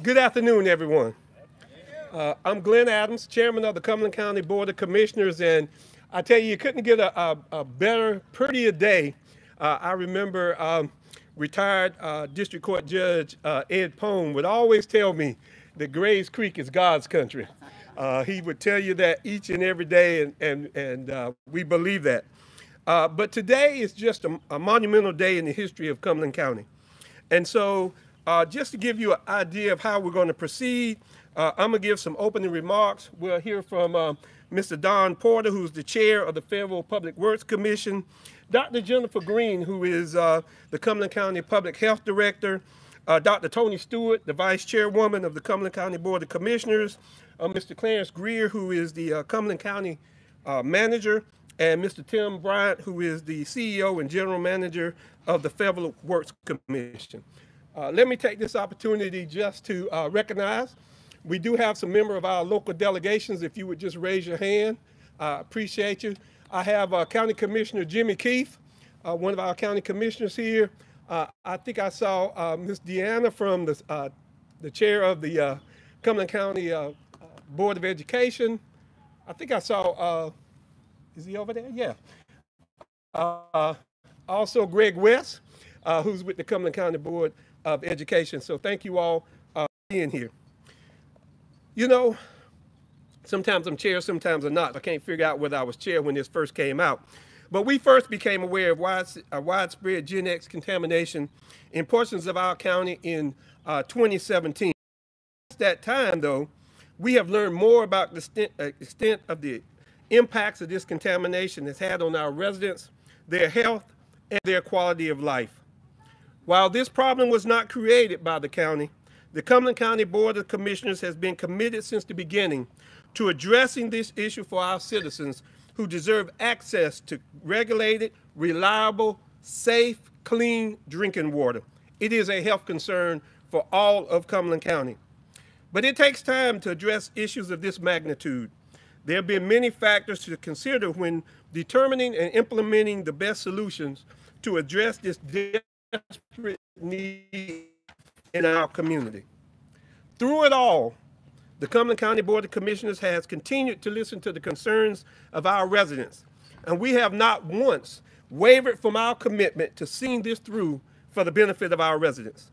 Good afternoon, everyone. Uh, I'm Glenn Adams, chairman of the Cumberland County Board of Commissioners, and I tell you, you couldn't get a, a, a better, prettier day. Uh, I remember um, retired uh, District Court Judge uh, Ed Pone would always tell me that Grays Creek is God's country. Uh, he would tell you that each and every day, and, and, and uh, we believe that. but today is just a, a monumental day in the history of Cumberland County. And so uh, just to give you an idea of how we're going to proceed, uh, I'm going to give some opening remarks. We'll hear from uh, Mr. Don Porter, who's the chair of the Fayetteville Public Works Commission, Dr. Jennifer Green, who is uh, the Cumberland County Public Health Director, uh, Dr. Toni Stewart, the Vice Chairwoman of the Cumberland County Board of Commissioners, uh, Mr. Clarence Grier, who is the Cumberland County Manager, and Mr. Tim Bryant, who is the CEO and General Manager of the Fayetteville Works Commission. Uh, let me take this opportunity just to uh, recognize we do have some member of our local delegations. If you would just raise your hand, I uh, appreciate you. I have uh, County Commissioner Jimmy Keefe, uh, one of our county commissioners here. Uh, I think I saw Ms. Deanna from the, the chair of the Cumberland County Board of Education. I think I saw, is he over there? Yeah. also Greg West, who's with the Cumberland County Board of Education. So thank you all uh, for being here. You know, sometimes I'm chair, sometimes I'm not. I can't figure out whether I was chair when this first came out. But we first became aware of uh, widespread Gen X contamination in portions of our county in uh, 2017. At that time, though, we have learned more about the extent, uh, extent of the impacts of this contamination has had on our residents, their health, and their quality of life. While this problem was not created by the county, the Cumberland County Board of Commissioners has been committed since the beginning to addressing this issue for our citizens who deserve access to regulated, reliable, safe, clean drinking water. It is a health concern for all of Cumberland County. But it takes time to address issues of this magnitude. There have been many factors to consider when determining and implementing the best solutions to address this desperate need in our community. Through it all, the Cumberland County Board of Commissioners has continued to listen to the concerns of our residents, and we have not once wavered from our commitment to seeing this through for the benefit of our residents.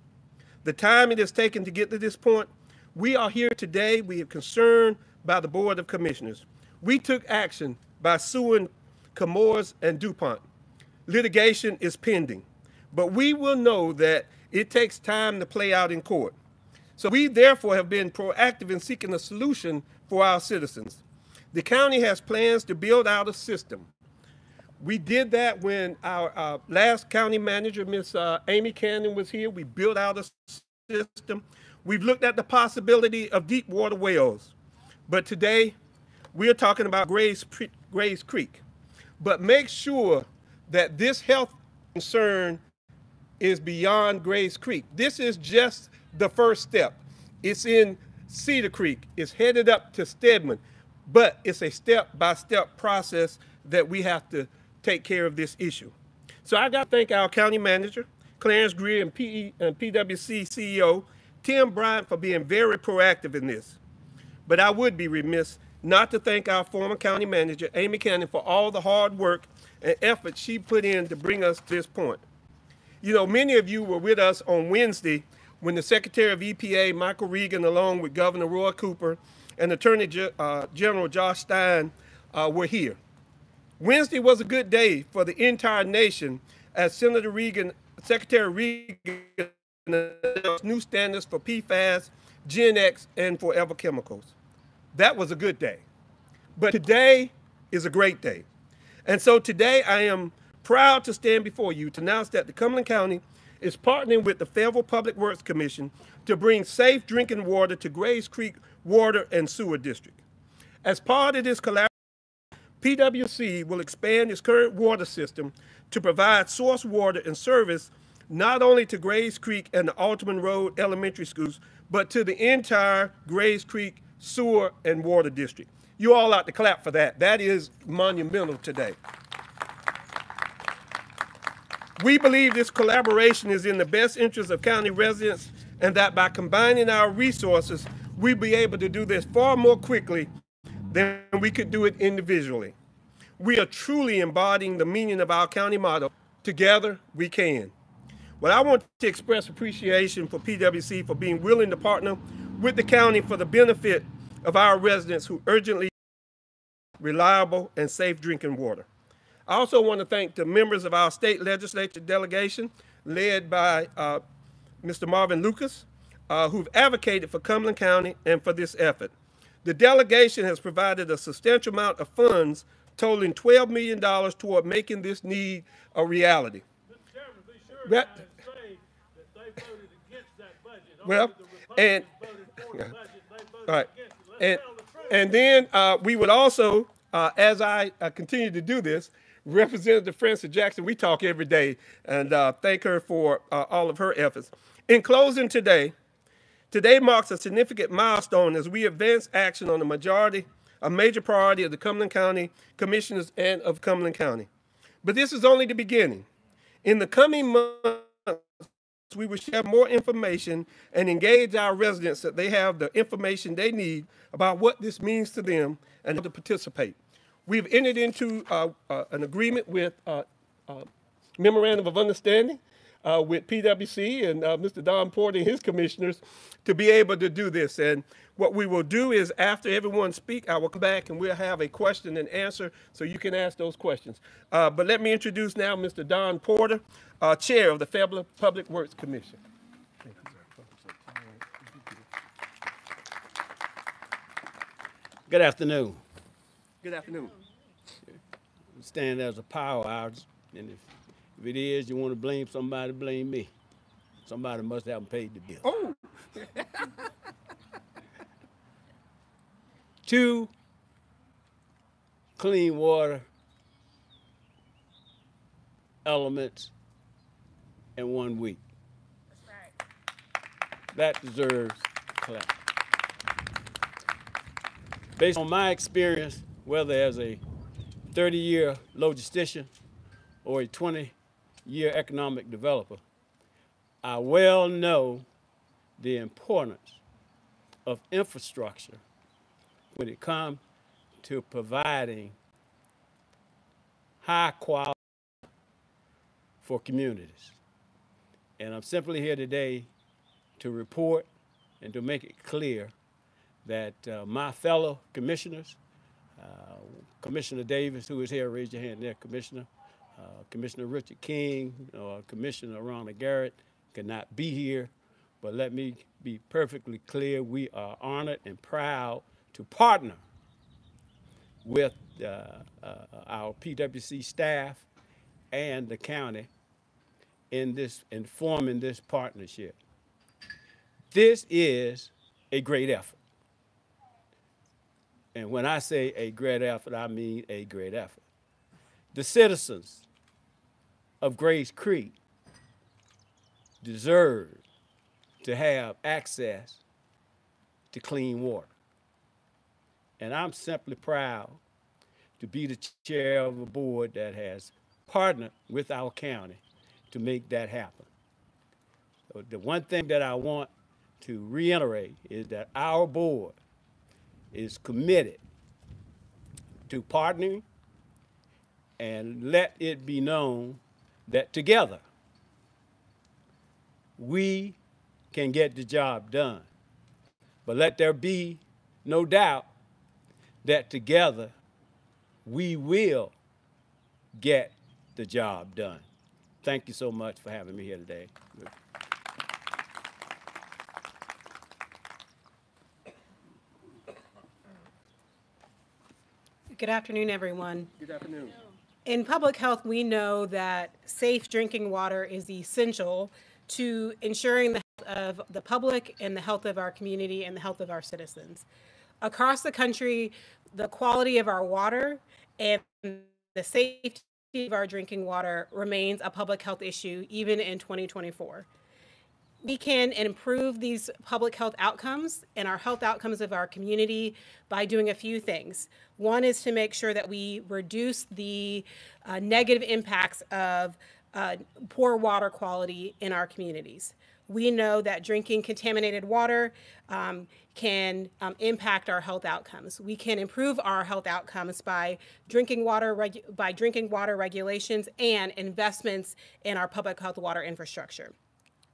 The time it has taken to get to this point, we are here today. We are concerned by the Board of Commissioners. We took action by suing Chemours and DuPont. Litigation is pending. But we will know that it takes time to play out in court. So we therefore have been proactive in seeking a solution for our citizens. The county has plans to build out a system. We did that when our uh, last county manager, Miss uh, Amy Cannon, was here. We built out a system. We've looked at the possibility of deep water wells. But today, we're talking about Grays, Grays Creek. But make sure that this health concern is beyond Grays Creek. This is just the first step. It's in Cedar Creek. It's headed up to Stedman, but it's a step-by-step -step process that we have to take care of this issue. So I got to thank our county manager, Clarence Grier, and, and uh, PWC CEO, Tim Bryant, for being very proactive in this. But I would be remiss not to thank our former county manager, Amy Cannon, for all the hard work and effort she put in to bring us to this point. You know, many of you were with us on Wednesday when the Secretary of EPA, Michael Regan, along with Governor Roy Cooper and Attorney uh, General Josh Stein uh, were here. Wednesday was a good day for the entire nation as Senator Regan, Secretary Regan announced new standards for PFAS, Gen X, and forever chemicals. That was a good day. But today is a great day. And so today I am proud to stand before you to announce that the Cumberland County is partnering with the Fayetteville Public Works Commission to bring safe drinking water to Grays Creek Water and Sewer District. As part of this collaboration, PWC will expand its current water system to provide source water and service not only to Grays Creek and the Alderman Road Elementary Schools, but to the entire Grays Creek Sewer and Water District. You all ought to clap for that. That is monumental today. We believe this collaboration is in the best interest of county residents and that by combining our resources, we'll be able to do this far more quickly than we could do it individually. We are truly embodying the meaning of our county motto, together we can. Well, I want to express appreciation for PWC for being willing to partner with the county for the benefit of our residents who urgently reliable and safe drinking water. I also want to thank the members of our state legislature delegation led by uh, Mr. Marvin Lucas, uh, who've advocated for Cumberland County and for this effort. The delegation has provided a substantial amount of funds totaling $12 million toward making this need a reality. Chairman, be sure That- now say that they voted against that budget. Well, and- Republicans voted for the budget, they voted All right. against it. Let's And, tell the truth. and then uh, we would also, uh, as I uh, continue to do this, Representative Frances Jackson, we talk every day, and uh, thank her for uh, all of her efforts. In closing today, today marks a significant milestone as we advance action on the majority, a major priority of the Cumberland County Commissioners and of Cumberland County. But this is only the beginning. In the coming months, we will share more information and engage our residents that they have the information they need about what this means to them and to participate. We've entered into uh, uh, an agreement with uh, uh, memorandum of understanding uh, with PwC and uh, Mr. Don Porter and his commissioners to be able to do this. And what we will do is after everyone speak, I will come back and we'll have a question and answer so you can ask those questions. But let me introduce now Mr. Don Porter, Chair of the Fayetteville Public Works Commission. Good afternoon. Good afternoon. Stand as a power outage, and if, if it is, you want to blame somebody, blame me. Somebody must have paid the bill. Oh. Two, clean water elements in one week. That deserves a clap. Based on my experience, whether as a 30 year logistician or a 20 year economic developer, I well know the importance of infrastructure when it comes to providing high quality for communities. And I'm simply here today to report and to make it clear that uh, my fellow commissioners, Commissioner Davis, who is here, raise your hand there, Commissioner, uh, Commissioner Richard King, or Commissioner Ronna Garrett could not be here, but let me be perfectly clear, we are honored and proud to partner with uh, uh, our PWC staff and the county in this in forming this partnership. This is a great effort. And when I say a great effort, I mean a great effort. The citizens of Grays Creek deserve to have access to clean water. And I'm simply proud to be the chair of a board that has partnered with our county to make that happen. So the one thing that I want to reiterate is that our board is committed to partnering and let it be known that together we can get the job done. But let there be no doubt that together we will get the job done. Thank you so much for having me here today. Good afternoon, everyone. good afternoon. In public health, we know that safe drinking water is essential to ensuring the health of the public and the health of our community and the health of our citizens. Across the country, the quality of our water and the safety of our drinking water remains a public health issue even in 2024 we can improve these public health outcomes and our health outcomes of our community by doing a few things. One is to make sure that we reduce the uh, negative impacts of uh, poor water quality in our communities. We know that drinking contaminated water um, can um, impact our health outcomes. We can improve our health outcomes by drinking water by drinking water regulations and investments in our public health water infrastructure.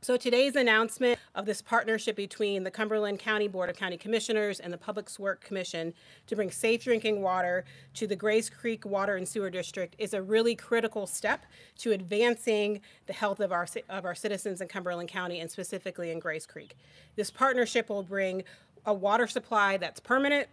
So today's announcement of this partnership between the Cumberland County Board of County Commissioners and the Public Works Commission to bring safe drinking water to the Grays Creek Water and Sewer District is a really critical step to advancing the health of our of our citizens in Cumberland County and specifically in Grays Creek. This partnership will bring a water supply that's permanent,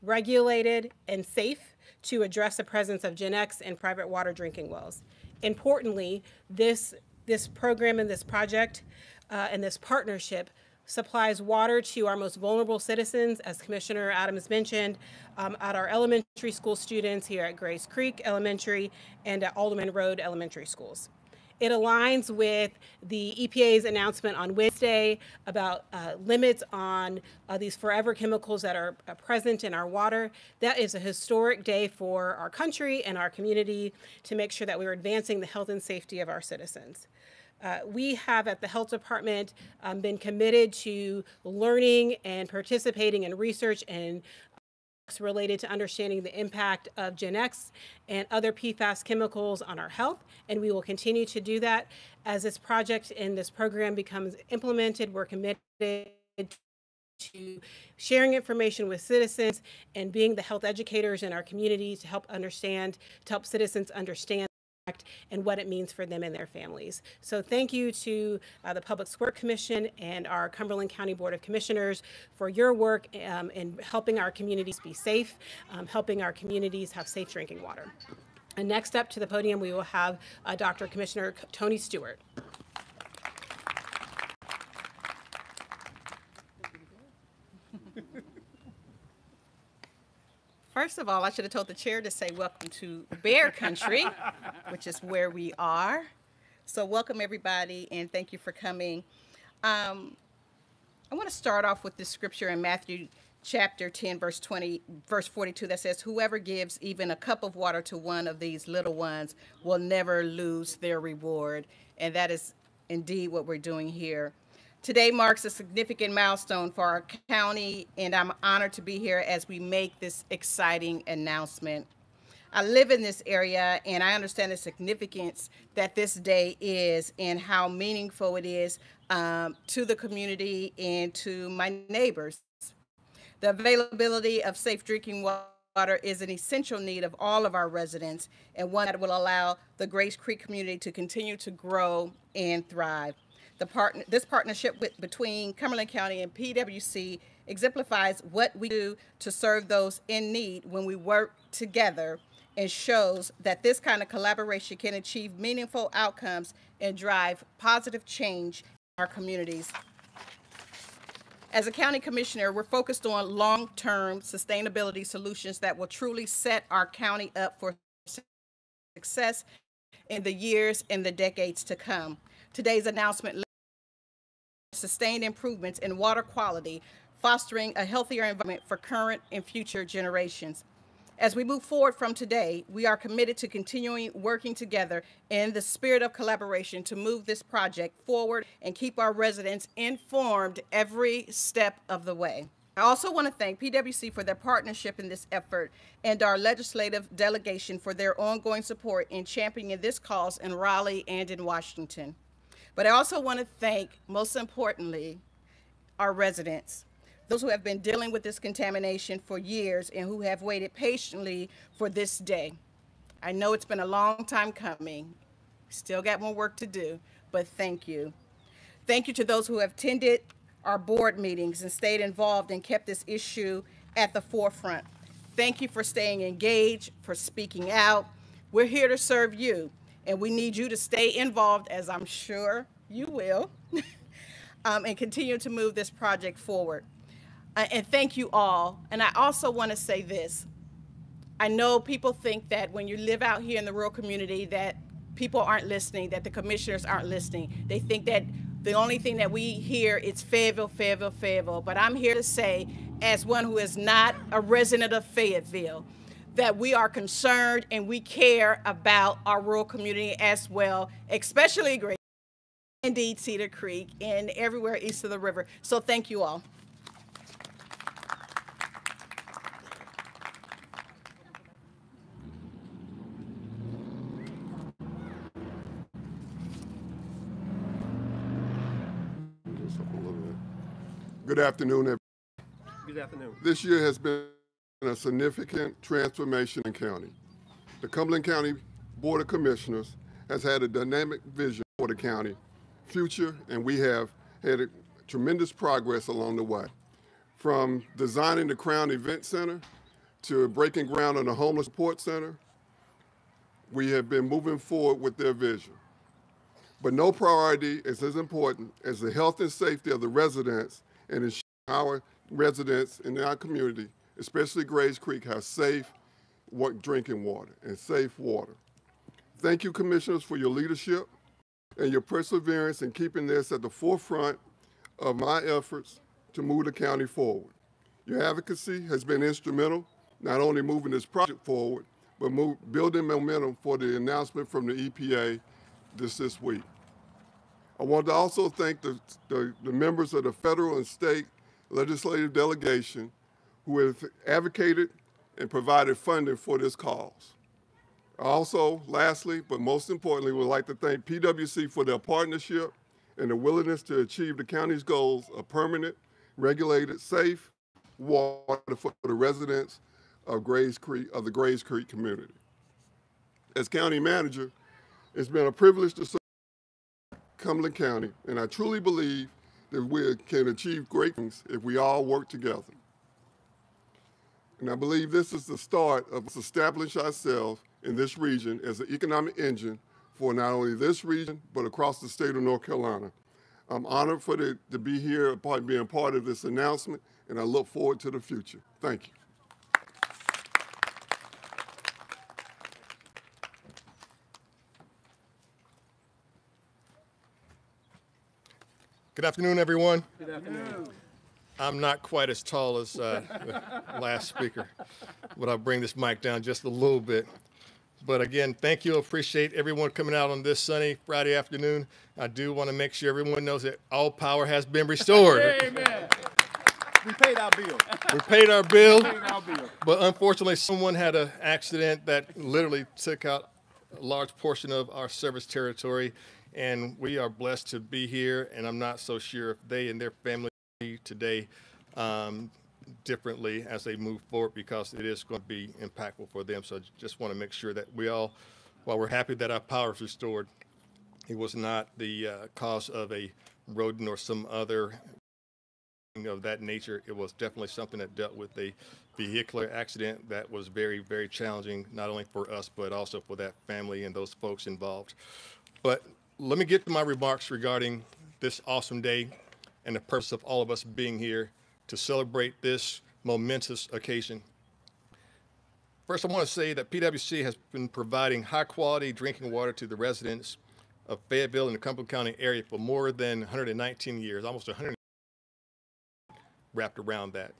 regulated, and safe to address the presence of Gen X in private water drinking wells. Importantly, this, this program and this project uh, and this partnership supplies water to our most vulnerable citizens, as Commissioner Adams mentioned, um, at our elementary school students here at Grays Creek Elementary and at Alderman Road Elementary Schools. It aligns with the EPA's announcement on Wednesday about uh, limits on uh, these forever chemicals that are uh, present in our water. That is a historic day for our country and our community to make sure that we're advancing the health and safety of our citizens. Uh, we have at the health department um, been committed to learning and participating in research and related to understanding the impact of Gen X and other PFAS chemicals on our health, and we will continue to do that. As this project and this program becomes implemented, we're committed to sharing information with citizens and being the health educators in our community to help understand, to help citizens understand and what it means for them and their families. So thank you to uh, the Public Square Commission and our Cumberland County Board of Commissioners for your work um, in helping our communities be safe, um, helping our communities have safe drinking water. And next up to the podium, we will have uh, Dr. Commissioner Toni Stewart. First of all, I should have told the chair to say welcome to Bear Country, which is where we are. So welcome everybody and thank you for coming. Um, I want to start off with this scripture in Matthew chapter 10 verse 20 verse 42 that says whoever gives even a cup of water to one of these little ones will never lose their reward and that is indeed what we're doing here Today marks a significant milestone for our county, and I'm honored to be here as we make this exciting announcement. I live in this area, and I understand the significance that this day is and how meaningful it is um, to the community and to my neighbors. The availability of safe drinking water is an essential need of all of our residents and one that will allow the Grays Creek community to continue to grow and thrive. The part, this partnership with, between Cumberland County and PWC exemplifies what we do to serve those in need when we work together and shows that this kind of collaboration can achieve meaningful outcomes and drive positive change in our communities. As a county commissioner, we're focused on long-term sustainability solutions that will truly set our county up for success in the years and the decades to come. Today's announcement sustained improvements in water quality, fostering a healthier environment for current and future generations. As we move forward from today, we are committed to continuing working together in the spirit of collaboration to move this project forward and keep our residents informed every step of the way. I also want to thank PWC for their partnership in this effort and our legislative delegation for their ongoing support in championing this cause in Raleigh and in Washington. But I also want to thank, most importantly, our residents, those who have been dealing with this contamination for years and who have waited patiently for this day. I know it's been a long time coming. Still got more work to do, but thank you. Thank you to those who have attended our board meetings and stayed involved and kept this issue at the forefront. Thank you for staying engaged, for speaking out. We're here to serve you and we need you to stay involved, as I'm sure you will, um, and continue to move this project forward. Uh, and thank you all. And I also want to say this. I know people think that when you live out here in the rural community that people aren't listening, that the commissioners aren't listening. They think that the only thing that we hear is Fayetteville, Fayetteville, Fayetteville. But I'm here to say, as one who is not a resident of Fayetteville, that we are concerned and we care about our rural community as well, especially Great indeed Cedar Creek, and everywhere east of the river. So thank you all. Just up a little bit. Good afternoon. everyone. Good afternoon. This year has been a significant transformation in county. The Cumberland County Board of Commissioners has had a dynamic vision for the county future, and we have had tremendous progress along the way. From designing the Crown Event Center to breaking ground on the Homeless Support Center, we have been moving forward with their vision. But no priority is as important as the health and safety of the residents and ensuring our residents in our community, especially Grays Creek, have safe drinking water and safe water. Thank you, commissioners, for your leadership and your perseverance in keeping this at the forefront of my efforts to move the county forward. Your advocacy has been instrumental, not only moving this project forward, but move, building momentum for the announcement from the EPA this this week. I want to also thank the, the, the members of the federal and state legislative delegation who have advocated and provided funding for this cause. Also, lastly, but most importantly, we'd like to thank PwC for their partnership and the willingness to achieve the county's goals of permanent, regulated, safe water for the residents of Grays Creek of the Grays Creek community. As county manager, it's been a privilege to serve Cumberland County, and I truly believe that we can achieve great things if we all work together. And I believe this is the start of us establishing ourselves in this region as an economic engine for not only this region, but across the state of North Carolina. I'm honored for the, to be here, part, being part of this announcement, and I look forward to the future. Thank you. Good afternoon, everyone. Good afternoon. I'm not quite as tall as uh, the last speaker, but I'll bring this mic down just a little bit. But again, thank you. Appreciate everyone coming out on this sunny Friday afternoon. I do want to make sure everyone knows that all power has been restored. Amen. We paid our bill. We paid our bill, Paid our bill. but unfortunately, someone had an accident that literally took out a large portion of our service territory. And we are blessed to be here, and I'm not so sure if they and their family today um, differently as they move forward because it is going to be impactful for them. So I just want to make sure that we all, while we're happy that our power is restored, it was not the uh, cause of a rodent or some other of that nature. It was definitely something that dealt with a vehicular accident that was very, very challenging, not only for us, but also for that family and those folks involved. But let me get to my remarks regarding this awesome day and the purpose of all of us being here to celebrate this momentous occasion. First, I want to say that PwC has been providing high quality drinking water to the residents of Fayetteville and the Cumberland County area for more than 119 years, almost 100 wrapped around that.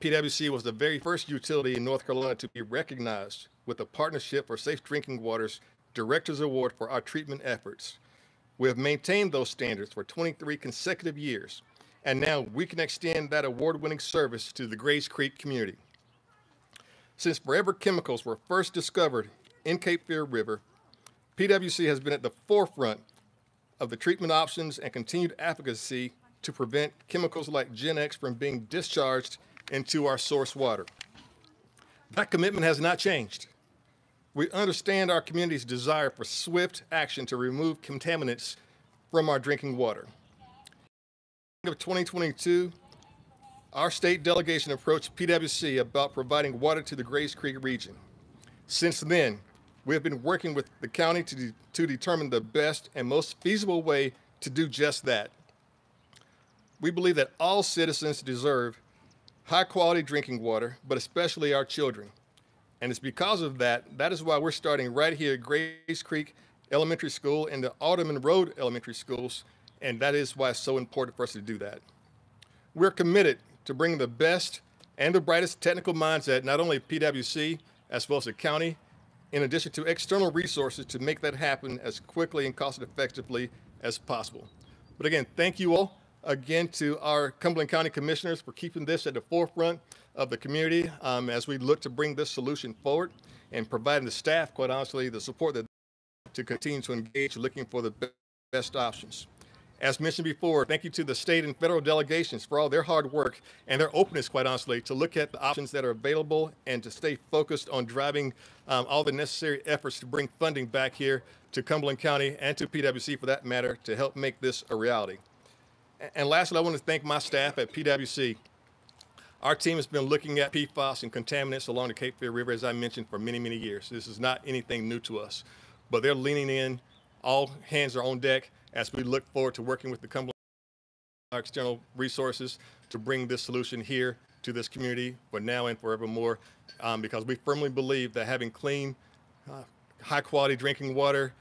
PwC was the very first utility in North Carolina to be recognized with the Partnership for Safe Drinking Water's Director's Award for our treatment efforts. We have maintained those standards for 23 consecutive years, and now we can extend that award winning service to the Grays Creek community. Since forever chemicals were first discovered in Cape Fear River, PwC has been at the forefront of the treatment options and continued advocacy to prevent chemicals like Gen X from being discharged into our source water. That commitment has not changed. We understand our community's desire for swift action to remove contaminants from our drinking water. In of 2022, our state delegation approached PwC about providing water to the Grays Creek region. Since then, we have been working with the county to, de- to determine the best and most feasible way to do just that. We believe that all citizens deserve high quality drinking water, but especially our children. And it's because of that, that is why we're starting right here at Grays Creek Elementary School and the Alderman Road Elementary Schools. And that is why it's so important for us to do that. We're committed to bringing the best and the brightest technical minds at not only PwC, as well as the county, in addition to external resources to make that happen as quickly and cost effectively as possible. But again, thank you all again to our Cumberland County Commissioners for keeping this at the forefront of the community um, as we look to bring this solution forward and providing the staff, quite honestly, the support that to continue to engage looking for the best options. As mentioned before, thank you to the state and federal delegations for all their hard work and their openness, quite honestly, to look at the options that are available and to stay focused on driving um, all the necessary efforts to bring funding back here to Cumberland County and to PwC for that matter to help make this a reality. And lastly, I want to thank my staff at PwC. Our team has been looking at PFAS and contaminants along the Cape Fear River, as I mentioned, for many, many years. This is not anything new to us, but they're leaning in. All hands are on deck as we look forward to working with the Cumberland external resources to bring this solution here to this community for now and forevermore, um, because we firmly believe that having clean, uh, high quality drinking water,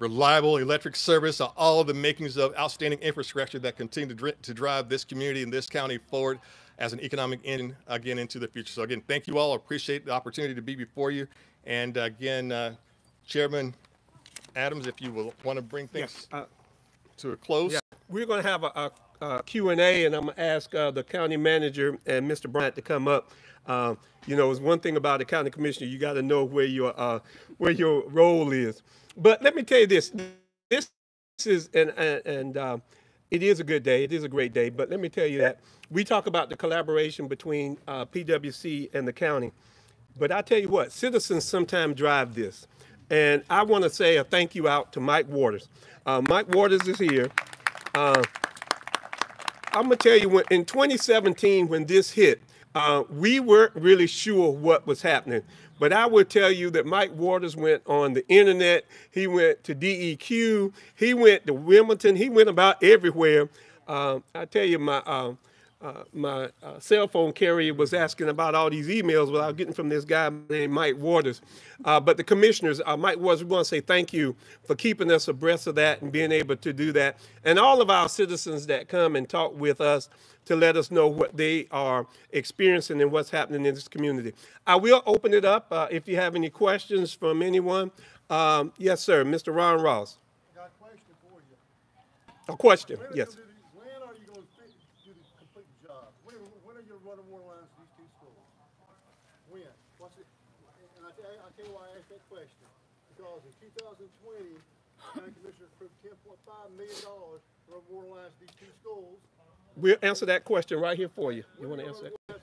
reliable electric service are all the makings of outstanding infrastructure that continue to, to drive this community and this county forward as an economic engine again into the future. So again, thank you all. I appreciate the opportunity to be before you. And again, uh, Chairman Adams, if you will want to bring things uh, to a close. Yeah, we're going to have a, a, a Q&A, and I'm going to ask uh, the county manager and Mr. Bryant to come up. Um, you know, it's one thing about the county commissioner, you got to know where your uh, where your role is. But let me tell you this: this is and and, and um, it is a good day. It is a great day. But let me tell you that we talk about the collaboration between uh, PwC and the county. But I tell you what, citizens sometimes drive this. And I want to say a thank you out to Mike Waters. Uh, Mike Waters is here. Uh, I'm gonna tell you when in 2017 when this hit, uh, we weren't really sure what was happening. But I will tell you that Mike Waters went on the internet. He went to DEQ. He went to Wilmington. He went about everywhere. Um, I tell you, my um, uh, my uh, cell phone carrier was asking about all these emails that I was getting from this guy named Mike Waters. Uh, but the commissioners, uh, Mike Waters, we want to say thank you for keeping us abreast of that and being able to do that. And all of our citizens that come and talk with us to let us know what they are experiencing and what's happening in this community. I will open it up uh, if you have any questions from anyone. Um, yes, sir, Mr. Ron Ross. Got a question for you. A question, yes. 2020, Commissioner approved $10.5 million to memorialize these two schools. We'll answer that question right here for you. You want to answer that?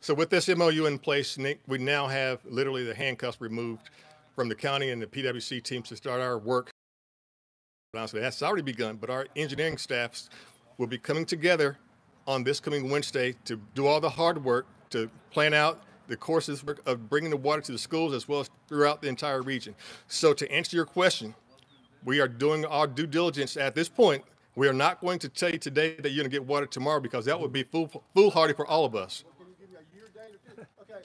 So with this MOU in place, Nick, we now have literally the handcuffs removed from the county and the PWC teams to start our work. Honestly, that's already begun, but our engineering staffs will be coming together on this coming Wednesday to do all the hard work to plan out the courses of bringing the water to the schools as well as throughout the entire region. So to answer your question, we are doing our due diligence at this point. We are not going to tell you today that you're going to get water tomorrow because that would be fool, foolhardy for all of us. Can you give me a year date or two? Okay,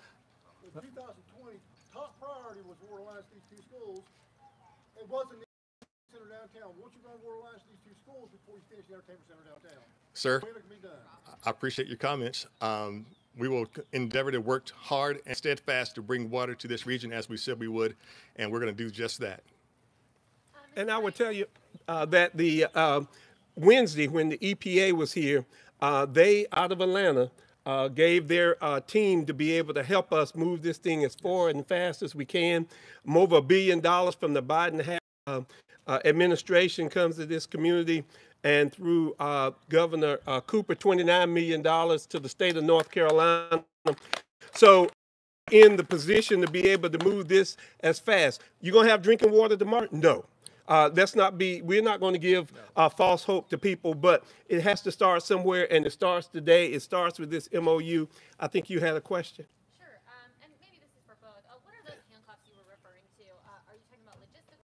in two thousand twenty, top priority was water lines to these two schools. It wasn't the center downtown. Won't you run water lines to these two schools before you finish the entertainment center downtown? Sir, When it can be done? I appreciate your comments. Um, we will endeavor to work hard and steadfast to bring water to this region as we said we would, and we're going to do just that. And I would tell you uh, that the uh, Wednesday when the EPA was here, uh, they out of Atlanta uh, gave their uh, team to be able to help us move this thing as far and fast as we can. Over a billion dollars from the Biden uh, administration comes to this community, and through uh, Governor uh, Cooper, $29 million to the state of North Carolina. So in the position to be able to move this as fast. You're going to have drinking water tomorrow? No. Uh, let's not be, we're not going to give uh, false hope to people, but it has to start somewhere, and it starts today. It starts with this MOU. I think you had a question. Sure, um, and maybe this is for both. Uh, what are those handcuffs you were referring to? Uh, are you talking about logistics?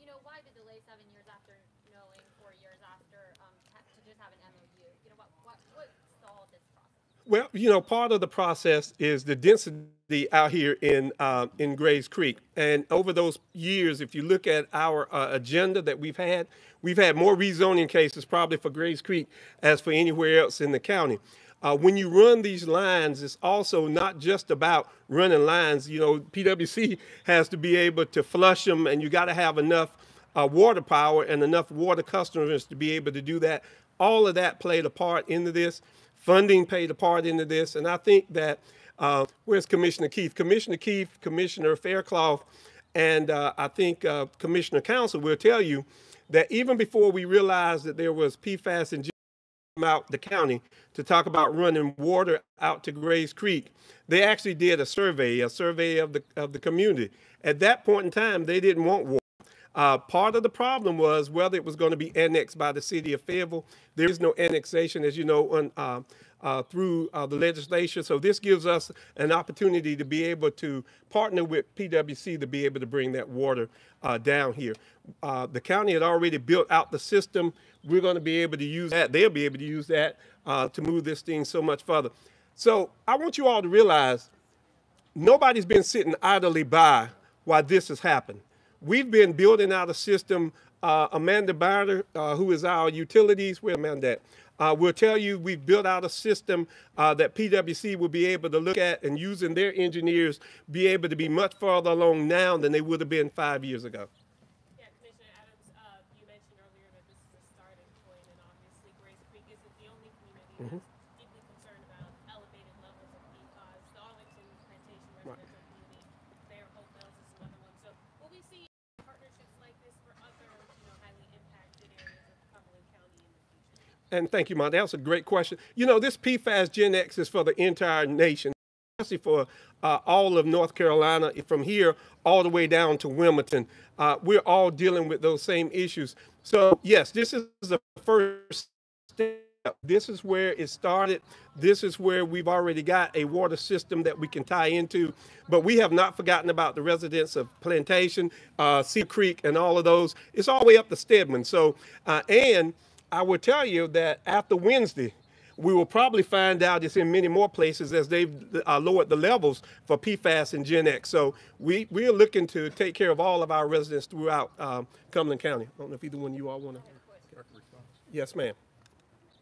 You know, why the delay seven years after knowing, four years after, um, ha- to just have an MOU? You know, what, what, what stalled this process? Well, you know, part of the process is the density out here in uh, in Grays Creek, and over those years, if you look at our uh, agenda that we've had, we've had more rezoning cases probably for Grays Creek as for anywhere else in the county. uh, when you run these lines, it's also not just about running lines. You know, PWC has to be able to flush them, and you got to have enough uh, water power and enough water customers to be able to do that. All of that played a part into this. Funding played a part into this, and I think that uh, where's Commissioner Keefe? Commissioner Keefe, Commissioner Faircloth, and uh, I think uh, Commissioner Council will tell you that even before we realized that there was PFAS and out the county to talk about running water out to Grays Creek. They actually did a survey, a survey of the of the community. At that point in time, they didn't want water. Uh, part of the problem was whether it was going to be annexed by the city of Fayetteville. There is no annexation, as you know, on, uh, uh, through uh, the legislation. So this gives us an opportunity to be able to partner with PWC to be able to bring that water uh, down here. Uh, the county had already built out the system. We're going to be able to use that. They'll be able to use that to move this thing so much further. So I want you all to realize nobody's been sitting idly by while this has happened. We've been building out a system. Uh, Amanda Barter, uh, who is our utilities, where Amanda? Uh, will tell you we've built out a system uh, that PwC will be able to look at and using their engineers be able to be much farther along now than they would have been five years ago. Yeah, Commissioner Adams, uh, you mentioned earlier that this is a starting point, and obviously Grays Creek isn't the only community that's deeply concerned about elevated levels of PFAS. The Arlington Plantation Residential Community, Fair Hope Mills is another one. So will we see partnerships like this for other, you know, highly impacted areas of Cumberland County in the future? And thank you, Monty. That's a great question. You know, this PFAS Gen X is for the entire nation, especially for uh, all of North Carolina, from here all the way down to Wilmington. Uh, we're all dealing with those same issues. So, yes, this is the first step. This is where it started. This is where we've already got a water system that we can tie into. But we have not forgotten about the residents of Plantation, uh, Cedar Creek, and all of those. It's all the way up to Stedman. So, uh, and I will tell you that after Wednesday, we will probably find out it's in many more places as they've uh, lowered the levels for PFAS and Gen X. So we, we are looking to take care of all of our residents throughout um, Cumberland County. I don't know if either one of you all want to. Yes, ma'am.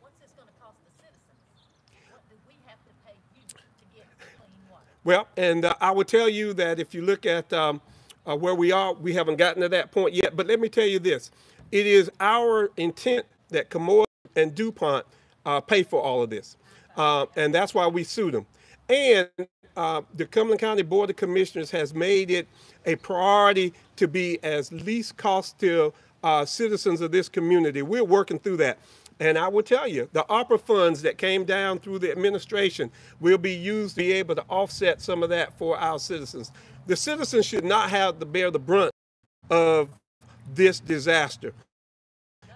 What's this gonna cost the citizens? What do we have to pay you to get clean water? Well, and uh, I will tell you that if you look at um, uh, where we are, we haven't gotten to that point yet. But let me tell you this it is our intent that Chemours and DuPont uh, pay for all of this. Uh, and that's why we sued them. And uh, the Cumberland County Board of Commissioners has made it a priority to be as least cost to uh, citizens of this community. We're working through that. And I will tell you, the ARPA funds that came down through the administration will be used to be able to offset some of that for our citizens. The citizens should not have to bear the brunt of this disaster.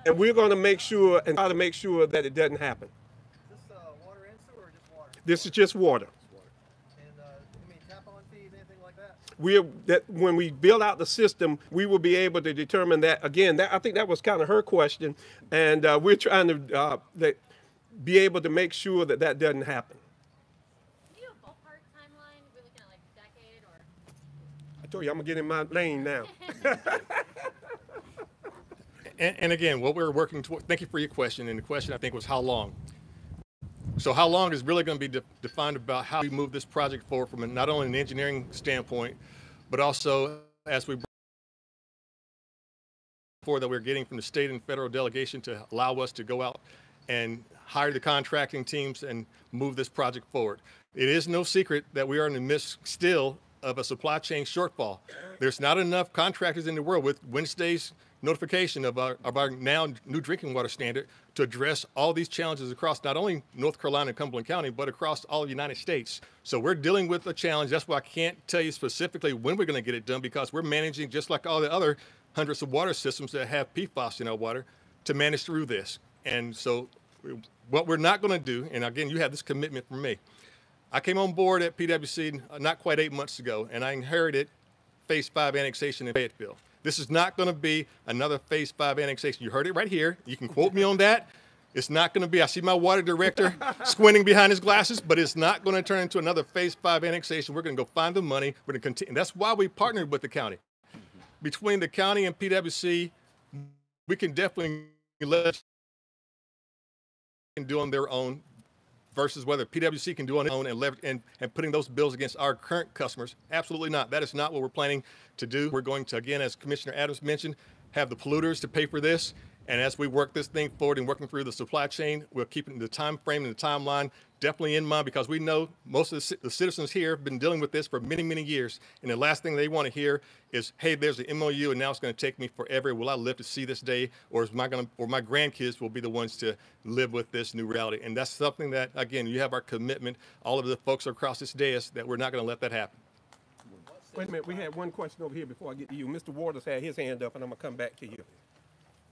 And we're going to make sure and try to make sure that it doesn't happen. Is this, uh, water and sewer or just water? This is just water. And, uh, I mean, tap-on fees, anything like that? we that when we build out the system, we will be able to determine that again. That I think that was kind of her question, and uh, we're trying to uh, that, be able to make sure that that doesn't happen. Can you do a ballpark timeline? We're looking at like a decade or? I told you I'm gonna get in my lane now. And, and again, what we're working toward, thank you for your question. And the question I think was how long? So how long is really going to be de- defined about how we move this project forward from a, not only an engineering standpoint, but also as we for that we're getting from the state and federal delegation to allow us to go out and hire the contracting teams and move this project forward. It is no secret that we are in the midst still of a supply chain shortfall. There's not enough contractors in the world with Wednesday's notification of our, of our now new drinking water standard to address all these challenges across not only North Carolina and Cumberland County, but across all the United States. So we're dealing with a challenge. That's why I can't tell you specifically when we're going to get it done because we're managing just like all the other hundreds of water systems that have PFAS in our water to manage through this. And so what we're not going to do, and again, you have this commitment from me. I came on board at PwC not quite eight months ago, and I inherited Phase 5 annexation in Fayetteville. This is not going to be another Phase 5 annexation. You heard it right here. You can quote me on that. It's not going to be, I see my water director squinting behind his glasses, but it's not going to turn into another Phase 5 annexation. We're going to go find the money. We're going to continue. That's why we partnered with the county. Between the county and PwC, we can definitely let and do on their own versus whether PwC can do on its own and, and, and putting those bills against our current customers. Absolutely not. That is not what we're planning to do. We're going to, again, as Commissioner Adams mentioned, have the polluters to pay for this. And as we work this thing forward and working through the supply chain, we're keeping the time frame and the timeline definitely in mind because we know most of the, citizens here have been dealing with this for many, many years. And the last thing they want to hear is, hey, there's an MOU and now it's going to take me forever. Will I live to see this day? Or is my going to, or my grandkids will be the ones to live with this new reality? And that's something that, again, you have our commitment, all of the folks across this dais, that we're not going to let that happen. Wait a minute, we had one question over here before I get to you. Mr. Waters had his hand up, and I'm gonna come back to you.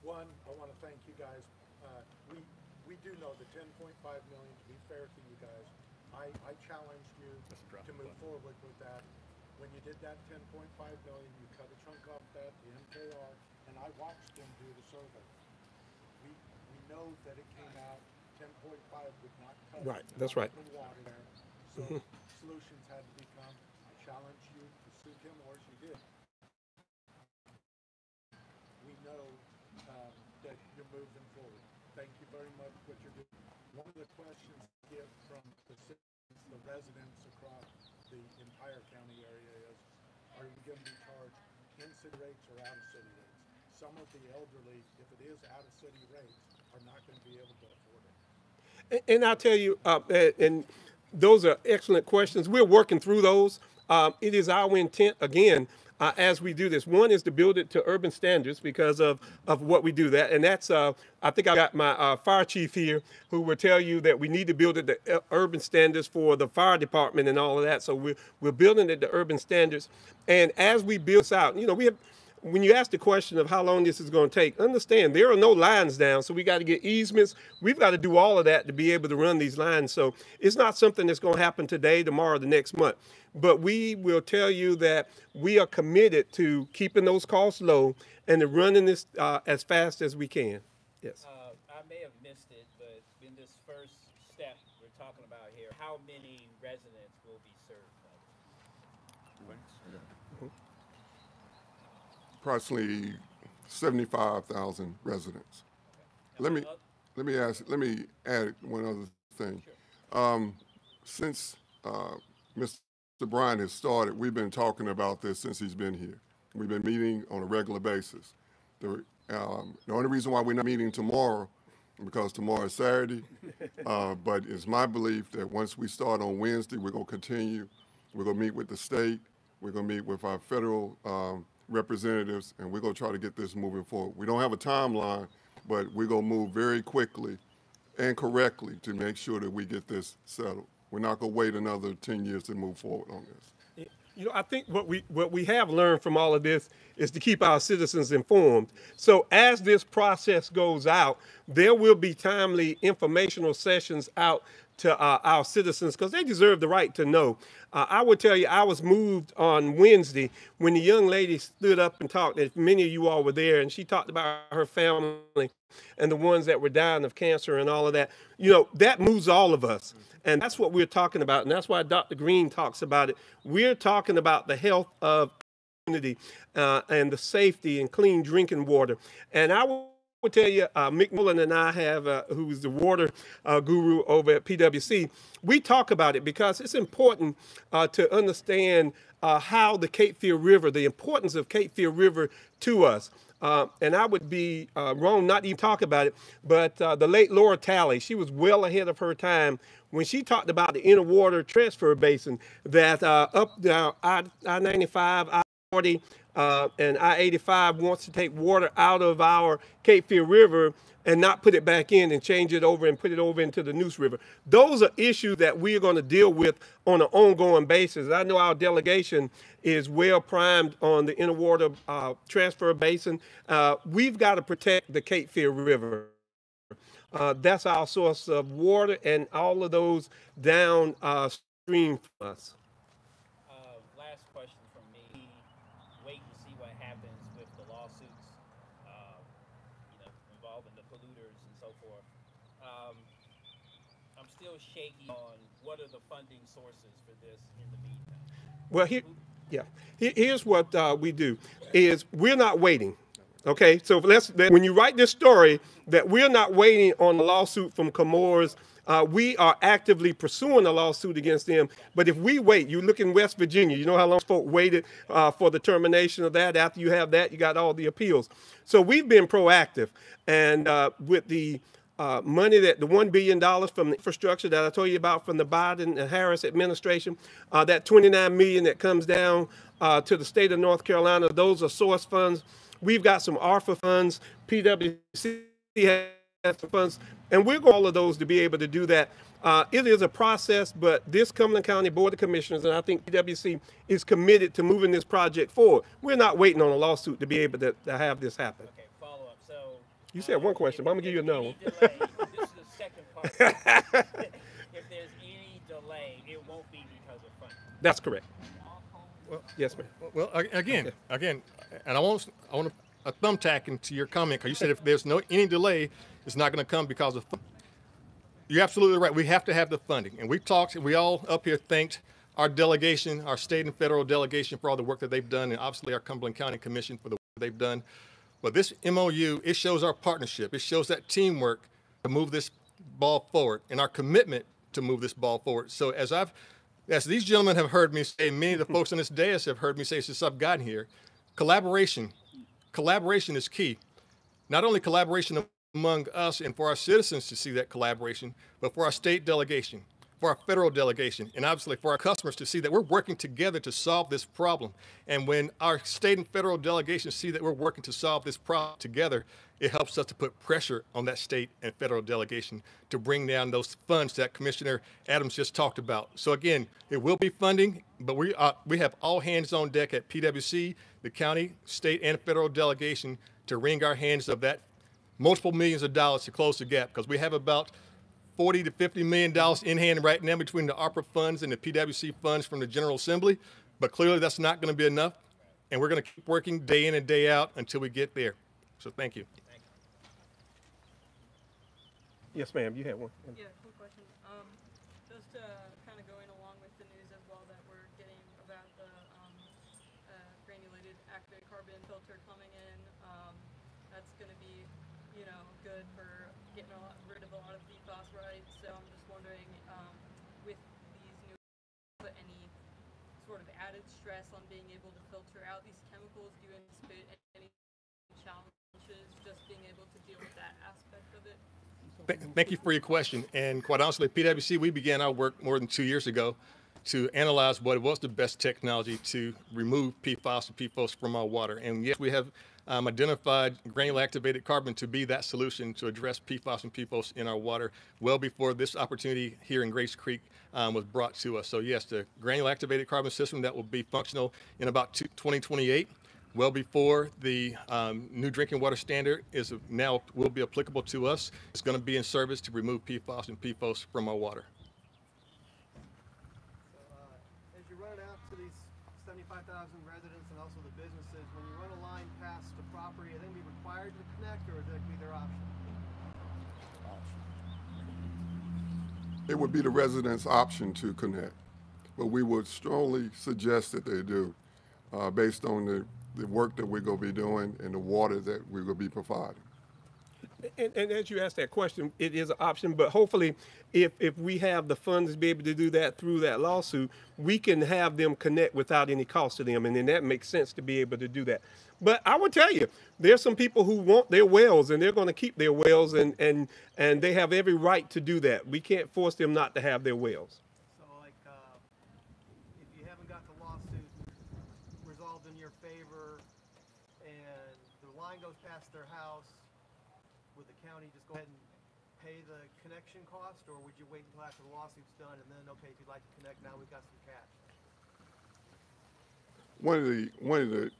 One, I want to thank you guys. Uh, we, we do know the ten point five million, to be fair to you guys, I, I challenged you to move forward with that. When you did that ten point five million, you cut a chunk off that, the MKR, and I watched them do the survey. We, we know that it came out, ten point five would not cut. it, Right, that's right. the water there. So solutions had to become, I challenged you to sue Chemours, you did. we know um, that you're moving forward. Thank you very much for what you're doing. One of the questions I get from the the residents across the entire county area is, are you going to be charged in-city rates or out-of-city rates? Some of the elderly, if it is out-of-city rates, are not going to be able to afford it. And- And I'll tell you, uh, and those are excellent questions. We're working through those. Um, it is our intent, again, uh, as we do this. One is to build it to urban standards because of, of what we do that. And that's, uh, I think I got my uh, fire chief here who will tell you that we need to build it to uh, urban standards for the fire department and all of that. So we're, we're building it to urban standards. And as we build this out, you know, we have, when you ask the question of how long this is going to take, understand there are no lines down, so we got to get easements. We've got to do all of that to be able to run these lines. So it's not something that's going to happen today, tomorrow, the next month. But we will tell you that we are committed to keeping those costs low and to running this uh, as fast as we can. Yes. Uh, I may have missed it, but in this first step we're talking about here, how many residents will be served by this? approximately 75,000 residents. Let me, let me ask, let me add one other thing. Um, since, uh, Mr. Bryan has started, we've been talking about this since he's been here. We've been meeting on a regular basis. The, um, the only reason why we're not meeting tomorrow, because tomorrow is Saturday, uh, but it's my belief that once we start on Wednesday, we're gonna continue. We're gonna meet with the state, we're gonna meet with our federal, um, representatives, and we're gonna try to get this moving forward. We don't have a timeline, but we're gonna move very quickly and correctly to make sure that we get this settled. We're not gonna wait another ten years to move forward on this. You know, I think what we what we have learned from all of this is to keep our citizens informed. So as this process goes out, there will be timely informational sessions out to uh, our citizens because they deserve the right to know. Uh, I will tell you, I was moved on Wednesday when the young lady stood up and talked. Many of you all were there, and she talked about her family and the ones that were dying of cancer and all of that. You know, that moves all of us. And that's what we're talking about. And that's why Dr. Green talks about it. We're talking about the health of community uh, and the safety and clean drinking water. And I will tell you, uh, Mick Mullen and I have, uh, who's the water uh, guru over at PwC, we talk about it because it's important uh, to understand uh, how the Cape Fear River, the importance of Cape Fear River to us. Uh, and I would be uh, wrong not to even talk about it, but uh, the late Laura Talley, she was well ahead of her time when she talked about the inner water transfer basin that uh, up down I 95, I 40, uh, and I 85 wants to take water out of our Cape Fear River and not put it back in and change it over and put it over into the Neuse River. Those are issues that we're going to deal with on an ongoing basis. I know our delegation is well primed on the inner water uh, transfer basin. Uh, we've got to protect the Cape Fear River. Uh, that's our source of water and all of those downstream from us. Uh, last question from me. Wait and see what happens with the lawsuits, uh, you know, involving the polluters and so forth. Um, I'm on what are the funding sources for this in the meantime. Well, here, yeah. Here- Here's what uh, we do: is we're not waiting. Okay, so let's when you write this story that we're not waiting on the lawsuit from Chemours. Uh, we are actively pursuing a lawsuit against them. But if we wait, you look in West Virginia, you know how long folk waited uh, for the termination of that. After you have that, you got all the appeals. So we've been proactive, and uh, with the uh, money that the one billion dollars from the infrastructure that I told you about from the Biden and Harris administration, uh, that 29 million that comes down uh, to the state of North Carolina, those are source funds. We've got some ARPA funds. PwC has some funds, and we're going all of those to be able to do that. Uh, it is a process, but this Cumberland County Board of Commissioners and I think PwC is committed to moving this project forward. We're not waiting on a lawsuit to be able to, to have this happen. Okay, You said one question, but I'm gonna give you another one. delay, this is the second part. if there's any delay, it won't be because of funding. That's correct. Well, Yes, ma'am. Well, a- again, again, and I want I want a thumbtack into your comment because you said if there's no any delay, it's not going to come because of. fun- You're absolutely right. We have to have the funding, and we talked. We all up here thanked our delegation, our state and federal delegation for all the work that they've done, and obviously our Cumberland County Commission for the work they've done. But this MOU, it shows our partnership. It shows that teamwork to move this ball forward and our commitment to move this ball forward. So as I've, as these gentlemen have heard me say, many of the folks on this dais have heard me say since I've gotten here, collaboration, collaboration is key. Not only collaboration among us and for our citizens to see that collaboration, but for our state delegation, for our federal delegation, and obviously for our customers to see that we're working together to solve this problem. And when our state and federal delegations see that we're working to solve this problem together, it helps us to put pressure on that state and federal delegation to bring down those funds that Commissioner Adams just talked about. So again, it will be funding, but we are, we have all hands on deck at PwC, the county, state, and federal delegation to wring our hands of that multiple millions of dollars to close the gap because we have about 40 to 50 million dollars in hand right now between the ARPA funds and the PwC funds from the General Assembly. But clearly that's not going to be enough. And we're going to keep working day in and day out until we get there. So thank you. Yes, ma'am. You had one. Yeah, quick question. Um, just uh, kind of going along with the news as well that we're getting about the um, uh, granulated activated carbon filter coming in. Um, that's going to be, you know, good for getting a lot, rid of a lot of PFAS, right? So I'm just wondering, um, with these new, put any sort of added stress on being able to filter out these chemicals? Do you anticipate any challenges just being able to deal with that aspect of it? Thank you for your question. And quite honestly, PwC, we began our work more than two years ago to analyze what was the best technology to remove PFAS and PFOS from our water. And yes, we have um, identified granular activated carbon to be that solution to address PFAS and PFOS in our water well before this opportunity here in Grays Creek um, was brought to us. So yes, the granular activated carbon system that will be functional in about 2028 well before the um, new drinking water standard is now will be applicable to us. It's going to be in service to remove PFAS and PFOS from our water. So, uh, as you run it out to these seventy-five thousand residents and also the businesses, when you run a line past the property, are they gonna be required to connect, or is that gonna be their option? It would be the residents' option to connect, but we would strongly suggest that they do, uh, based on the, the work that we're gonna be doing and the water that we're gonna be providing. And, and as you asked that question, it is an option, but hopefully, if, if we have the funds to be able to do that through that lawsuit, we can have them connect without any cost to them, and then that makes sense to be able to do that. But I will tell you, there's some people who want their wells, and they're going to keep their wells, and, and, and they have every right to do that. We can't force them not to have their wells. So like, pay the connection cost, or would you wait until after the lawsuit's done and then, okay, if you'd like to connect, now we've got some cash? One of the, one of the,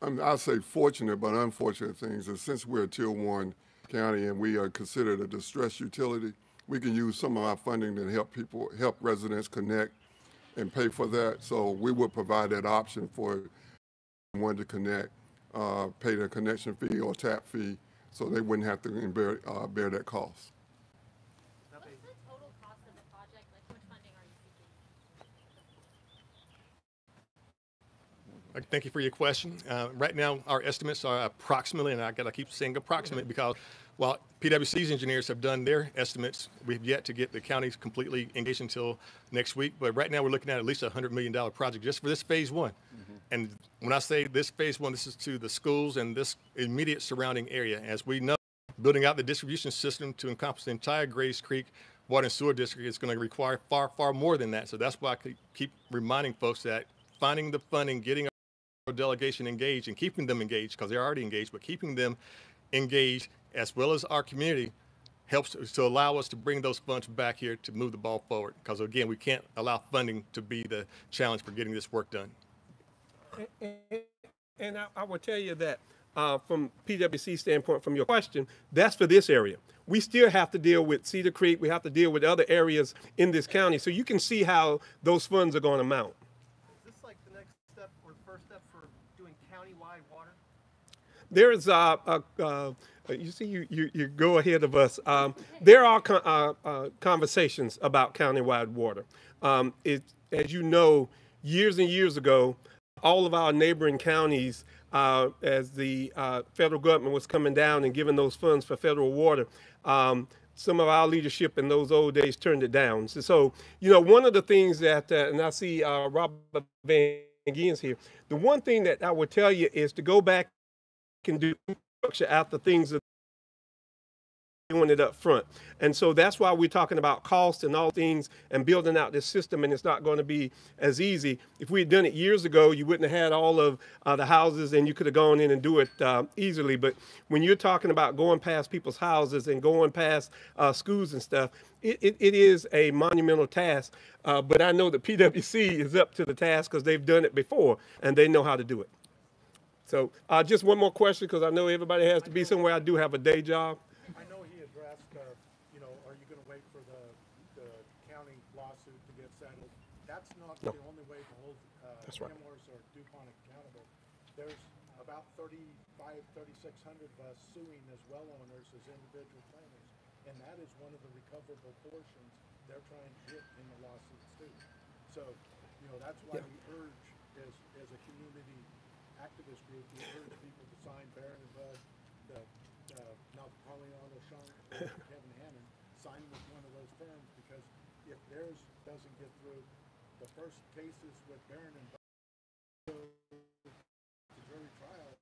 I mean, I'll say fortunate but unfortunate things is since we're a tier one county and we are considered a distressed utility, we can use some of our funding to help people, help residents connect and pay for that. So we would provide that option for one to connect, uh, pay the connection fee or tap fee, so they wouldn't have to bear, uh, bear that cost. What's the total cost of the project? Like, how funding are you seeking? Thank you for your question. Uh, right now, our estimates are approximately, and I got to keep saying approximate because while PwC's engineers have done their estimates, we've yet to get the counties completely engaged until next week. But right now, we're looking at at least a $100 million project just for this phase one. Mm-hmm. And when I say this phase one, this is to the schools and this immediate surrounding area. As we know, building out the distribution system to encompass the entire Grays Creek Water and Sewer District is going to require far, far more than that. So that's why I keep- keep reminding folks that finding the funding, getting our delegation engaged and keeping them engaged, because they're already engaged, but keeping them engaged as well as our community helps to- to allow us to bring those funds back here to move the ball forward. Because again, we can't allow funding to be the challenge for getting this work done. And I, I will tell you that uh, from PwC standpoint, from your question, that's for this area. We still have to deal with Cedar Creek. We have to deal with other areas in this county. So you can see how those funds are going to mount. Is this like the next step or the first step for doing countywide water? There is, uh, uh, you see, you, you, you go ahead of us. Um, there are con- uh, uh, conversations about countywide water. Um, it, as you know, years and years ago, all of our neighboring counties, uh, as the federal government was coming down and giving those funds for federal water, um, some of our leadership in those old days turned it down. So, so you know, one of the things that, and I see Robert Van Geons here, the one thing that I would tell you is to go back can do after things are doing it up front. And so that's why we're talking about cost and all things and building out this system. And it's not going to be as easy. If we had done it years ago, you wouldn't have had all of uh, the houses and you could have gone in and do it uh, easily. But when you're talking about going past people's houses and going past uh, schools and stuff, it, it, it is a monumental task. Uh, but I know that PwC is up to the task because they've done it before and they know how to do it. So uh, just one more question because I know everybody has to be somewhere. I do have a day job. I know he addressed, uh, you know, are you gonna wait for the, the county lawsuit to get settled? That's not No. the only way to hold, uh, That's right. Or DuPont accountable. There's about thirty-five, thirty-six hundred of us suing as well owners, as individual claimants. And that is one of the recoverable portions they're trying to get in the lawsuits too. So, you know, that's why Yeah. we urge, as, as a community activist group, we urge people to sign Baron and Budd, the, uh, now Poliano, Sean, Kevin Hannon, sign with one of those firms, because if theirs doesn't get through, the first cases with Baron and Budd go to jury trial,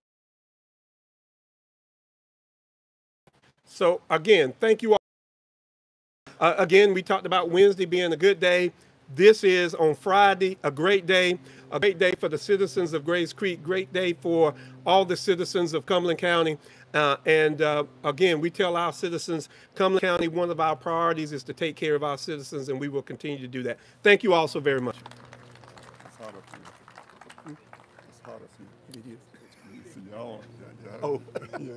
So again, thank you all. Uh, again, we talked about Wednesday being a good day. This is on Friday, a great day, a great day for the citizens of Grays Creek, great day for all the citizens of Cumberland County. Uh, and uh, again, we tell our citizens, Cumberland County, one of our priorities is to take care of our citizens, and we will continue to do that. Thank you all so very much. It's harder for you. It's harder for you. It is. See, y'all, yeah, yeah. Oh. Yeah.